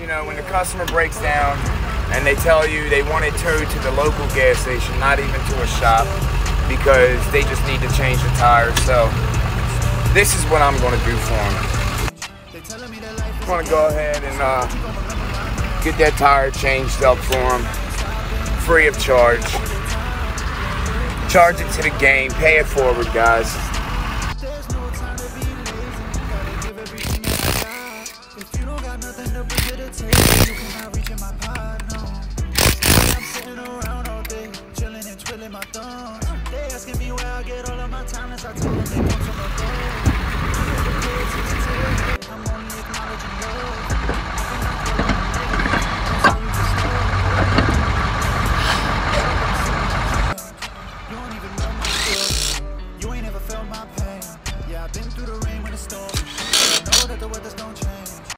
you know, when the customer breaks down and they tell you they want it towed to the local gas station, not even to a shop, because they just need to change the tires. So this is what I'm going to do for them. I'm going to go ahead and uh, get that tire changed up for them, free of charge. Charge it to the game, pay it forward, guys. nothing to bring to the table. You cannot reach in my no. I'm sitting around all day Chilling and twiddling my thumbs They asking me where I get all of my talents I told them they come from a I'm only acknowledging love been through the rain when it's storm.